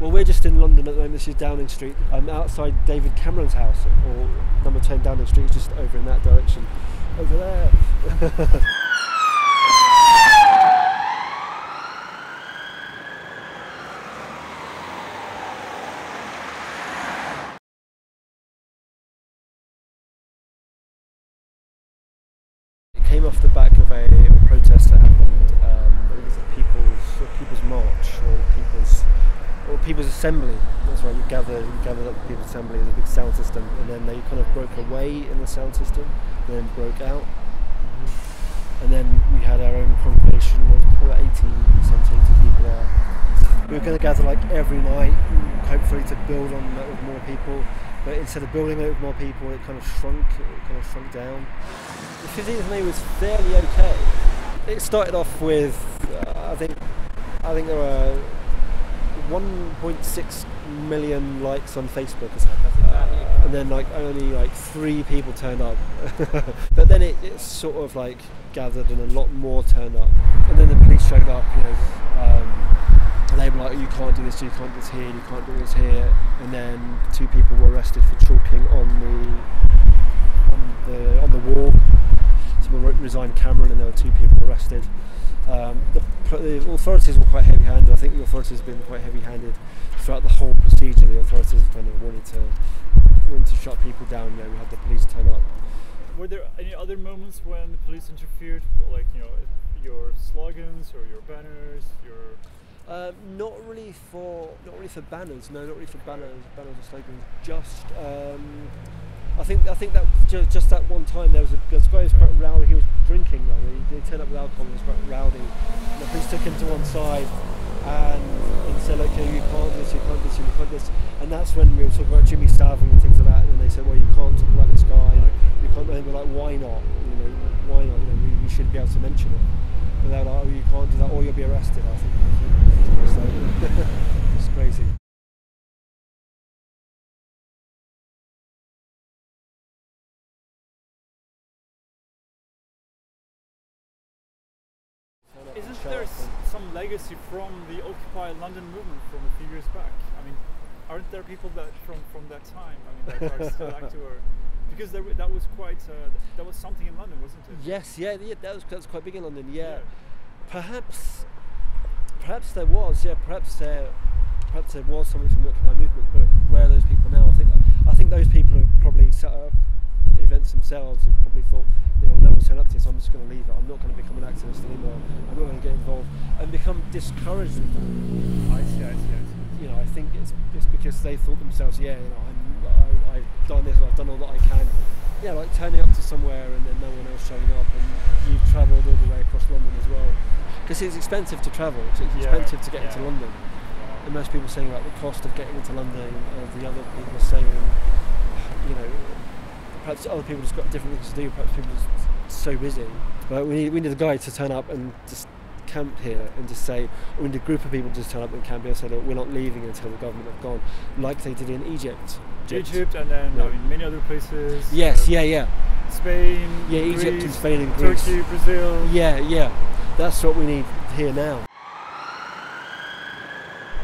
Well, we're just in London at the moment. This is Downing Street. I'm outside David Cameron's house, or number 10 Downing Street is just over in that direction. Over there. It came off the back of a, a protest that happened. Um, I think it was a people's a people's march or people's or people's assembly. That's right. You gather you gathered up people's assembly as a big sound system, and then they kind of broke away in the sound system, then broke out, and then we had our own congregation. With probably 80, some 80 people there. We were going to gather like every night, hopefully to build on that with more people. But instead of building it with more people, it kind of shrunk. It kind of shrunk down. The 15th of May was fairly okay. It started off with, uh, I think, I think there were 1.6 million likes on Facebook. Uh, and then like only like three people turned up. but then it, it sort of like gathered and a lot more turned up. And then the police showed up, you know, um, they were like, you can't do this, you can't do this here, you can't do this here. And then two people were arrested for chalking on the on the on the wall. Resigned Cameron, and there were two people arrested. Um, the, the authorities were quite heavy-handed. I think the authorities have been quite heavy-handed throughout the whole procedure. The authorities have kind of wanted to wanted to shut people down. You know, we had the police turn up. Were there any other moments when the police interfered, like you know, your slogans or your banners, your Um, not really for not really for banners. No, not really for banners, banners or slogans. Just um, I think I think that just, just that one time there was a, guy who was quite rowdy. He was drinking though. He, he turned up with alcohol. and He was quite rowdy. And the police took him to one side and, and said, "Look, you can't this, you can't this, you can't this." And that's when we were talking about Jimmy Savile and things like that. And they said, "Well, you can't talk about this guy. You, know, you can't." And we're like, "Why not? You know, why not? You know, we, we should be able to mention it." But they're like, "Oh, you can't do that, or you'll be arrested." I think. Isn't there s- some legacy from the Occupy London movement from a few years back? I mean, aren't there people that from from that time? I mean, that are still active, or because there, that was quite uh, that was something in London, wasn't it? Yes, yeah, yeah, that was, that was quite big in London. Yeah, Yeah. perhaps, perhaps there was. Yeah, perhaps there, perhaps there was something from the Occupy movement. But where are those people now? I think, I think those people have probably set up events themselves and probably thought, you know, no one's turned up to this. I'm just going to leave it. I'm not going to become an activist anymore. I'm not going to get involved and become discouraged with that. I see, I see, I see. you know, I think it's, it's because they thought themselves, yeah, you know, I'm, I, I've done this, I've done all that I can. Yeah, like turning up to somewhere and then no one else showing up, and you've travelled all the way across London as well. Because it's expensive to travel, it's Yeah, expensive to get into yeah. London. And most people are saying about the cost of getting into London, and the other people are saying, you know, perhaps other people just got different things to do, perhaps people are just so busy. But we need, we need a guy to turn up and just camp here and just say, or we need a group of people to just turn up and camp here and say that we're not leaving until the government have gone, like they did in Egypt. Egypt and then Yeah. I mean, many other places. Yes, uh, yeah, yeah. Spain. Yeah, Egypt and Spain and Greece. Turkey, Brazil. Yeah, yeah. That's what we need here now.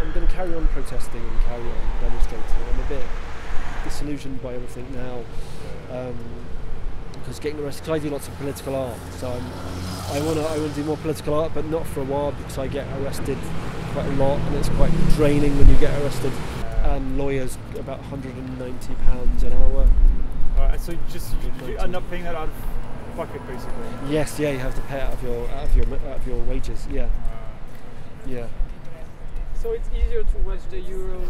I'm going to carry on protesting and carry on demonstrating. I'm a bit disillusioned by everything now. Um, because getting arrested, because I do lots of political art, so I'm, I want to I want to do more political art, but not for a while because I get arrested quite a lot, and it's quite draining when you get arrested. And lawyers about 190 pounds an hour. Uh, so you just you, end up paying that out of pocket basically. Yes, yeah, you have to pay out of your out of your out of your wages. Yeah, Uh, yeah. So it's easier to watch the Euro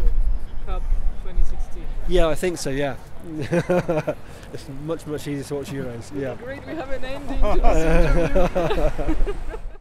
Cup 2016. Yeah, I think so. Yeah, it's much much easier to watch Euros. Yeah. Great, we have an ending to this interview.